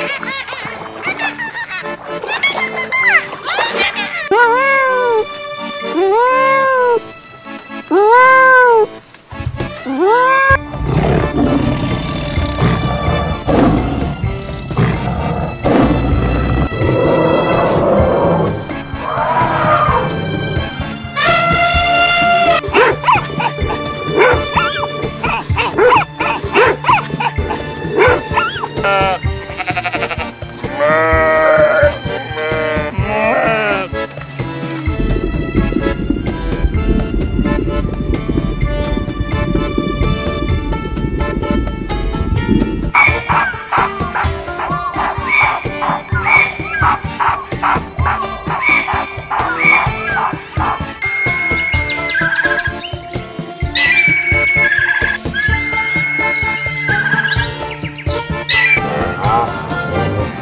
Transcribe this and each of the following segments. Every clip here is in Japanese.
あ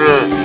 Yeah.